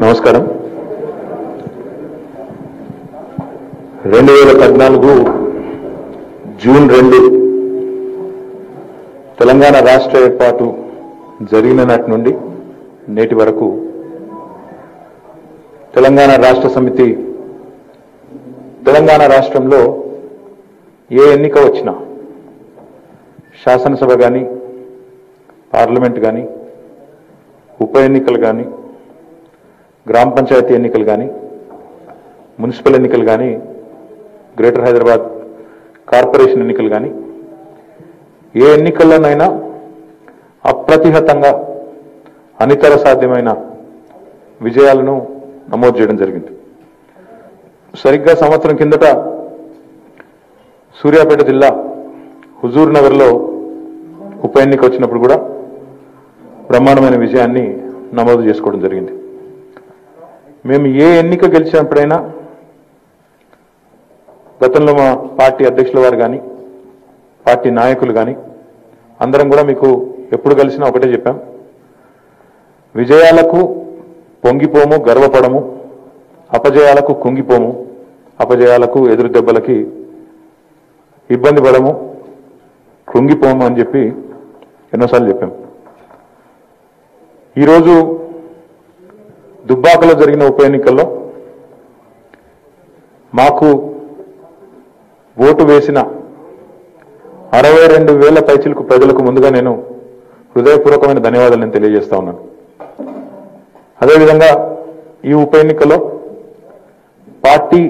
నమస్కారం. రెండు వేల పద్నాలుగు జూన్ రెండు తెలంగాణ రాష్ట్ర ఏర్పాటు జరిగిన నాటి నుండి నేటి వరకు తెలంగాణ రాష్ట్ర సమితి తెలంగాణ రాష్ట్రంలో ఏ ఎన్నిక వచ్చినా శాసనసభ కానీ పార్లమెంట్ కానీ ఉప ఎన్నికలు కానీ గ్రామ పంచాయతీ ఎన్నికలు కానీ మున్సిపల్ ఎన్నికలు కానీ గ్రేటర్ హైదరాబాద్ కార్పొరేషన్ ఎన్నికలు కానీ ఏ ఎన్నికల్లోనైనా అప్రతిహతంగా అనితర సాధ్యమైన విజయాలను నమోదు చేయడం జరిగింది. సరిగ్గా సంవత్సరం కిందట సూర్యాపేట జిల్లా హుజూర్ నగర్లో ఉప ఎన్నిక వచ్చినప్పుడు కూడా బ్రహ్మాండమైన విజయాన్ని నమోదు చేసుకోవడం జరిగింది. మేము ఏ ఎన్నిక గెలిచినప్పుడైనా గతంలో మా పార్టీ అధ్యక్షుల వారు కానీ పార్టీ నాయకులు కానీ అందరం కూడా మీకు ఎప్పుడు కలిసినా ఒకటే చెప్పాం. విజయాలకు పొంగిపోము గర్వపడము అపజయాలకు కుంగిపోము అపజయాలకు ఎదురు దెబ్బలకి ఇబ్బంది పడము కృంగిపోము అని చెప్పి ఎన్నోసార్లు చెప్పాం. ఈరోజు దుబ్బాకలో జరిగిన ఉప ఎన్నికల్లో మాకు ఓటు వేసిన అరవై రెండు వేల పైచిలకు ప్రజలకు ముందుగా నేను హృదయపూర్వకమైన ధన్యవాదాలు నేను తెలియజేస్తా ఉన్నాను. అదేవిధంగా ఈ ఉప ఎన్నికలో పార్టీ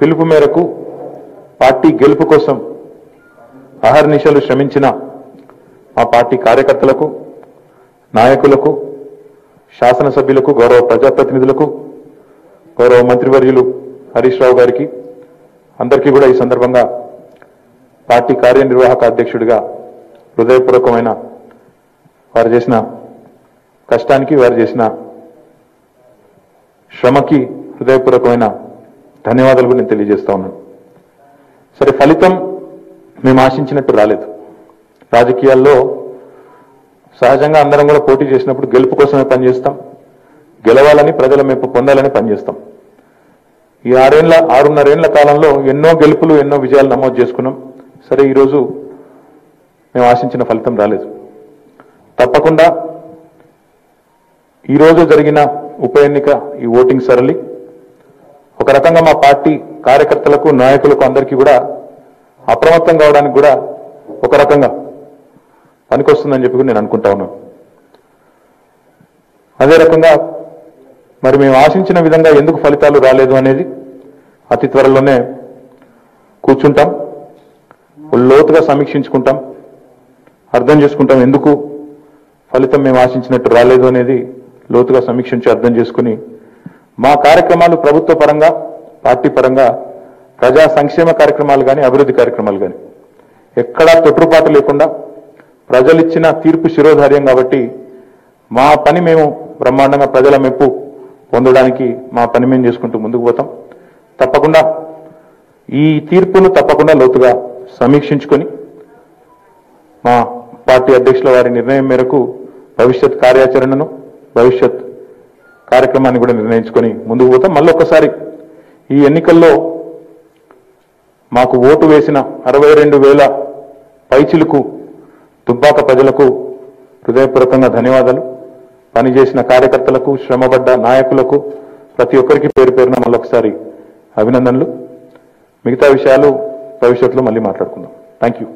పిలుపు మేరకు పార్టీ గెలుపు కోసం అహర్నిశలు శ్రమించిన మా పార్టీ కార్యకర్తలకు నాయకులకు శాసనసభ్యులకు గౌరవ ప్రజాప్రతినిధులకు గౌరవ మంత్రివర్యులు హరీష్ రావు గారికి అందరికీ కూడా ఈ సందర్భంగా పార్టీ కార్యనిర్వాహక అధ్యక్షుడిగా హృదయపూర్వకమైన వారు చేసిన కష్టానికి వారు చేసిన శ్రమకి హృదయపూర్వకమైన ధన్యవాదాలు కూడా నేను తెలియజేస్తా ఉన్నాను. సరే ఫలితం మేము ఆశించినట్టు రాలేదు. రాజకీయాల్లో సహజంగా అందరం కూడా పోటీ చేసినప్పుడు గెలుపు కోసమే పనిచేస్తాం. గెలవాలని ప్రజల మెప్పు పొందాలని పనిచేస్తాం. ఈ ఆరేళ్ళ ఆరున్నరేళ్ళ కాలంలో ఎన్నో గెలుపులు ఎన్నో విజయాలు నమోదు చేసుకున్నాం. సరే ఈరోజు మేము ఆశించిన ఫలితం రాలేదు. తప్పకుండా ఈరోజు జరిగిన ఉప ఎన్నిక ఈ ఓటింగ్ సరళి. ఒక రకంగా మా పార్టీ కార్యకర్తలకు నాయకులకు అందరికీ కూడా అప్రమత్తం కావడానికి కూడా ఒక రకంగా పనికొస్తుందని చెప్పి నేను అనుకుంటా ఉన్నాను. అదే రకంగా మరి మేము ఆశించిన విధంగా ఎందుకు ఫలితాలు రాలేదు అనేది అతి త్వరలోనే కూర్చుంటాం. లోతుగా సమీక్షించుకుంటాం. అర్థం చేసుకుంటాం ఎందుకు ఫలితం మేము ఆశించినట్టు రాలేదు అనేది లోతుగా సమీక్షించి అర్థం చేసుకుని మా కార్యక్రమాలు ప్రభుత్వ పరంగా పార్టీ పరంగా ప్రజా సంక్షేమ కార్యక్రమాలు కానీ అభివృద్ధి కార్యక్రమాలు కానీ ఎక్కడా తొట్టుపాటు లేకుండా ప్రజలిచ్చిన తీర్పు శిరోధార్యం కాబట్టి మా పని మేము బ్రహ్మాండంగా ప్రజల మెప్పు పొందడానికి మా పని మేము చేసుకుంటూ ముందుకు పోతాం. తప్పకుండా ఈ తీర్పును తప్పకుండా లోతుగా సమీక్షించుకొని మా పార్టీ అధ్యక్షుల వారి నిర్ణయం మేరకు భవిష్యత్ కార్యాచరణను భవిష్యత్ కార్యక్రమాన్ని కూడా నిర్ణయించుకొని ముందుకు పోతాం. మళ్ళీ ఒకసారి ఈ ఎన్నికల్లో మాకు ఓటు వేసిన అరవై రెండు వేల పైచిలకు దుబ్బాక ప్రజలకు హృదయపూర్వకంగా ధన్యవాదాలు. పనిచేసిన కార్యకర్తలకు శ్రమపడ్డ నాయకులకు ప్రతి ఒక్కరికి పేరు పేరున మళ్ళొకసారి అభినందనలు. మిగతా విషయాలు భవిష్యత్తులో మళ్ళీ మాట్లాడుకుందాం. Thank you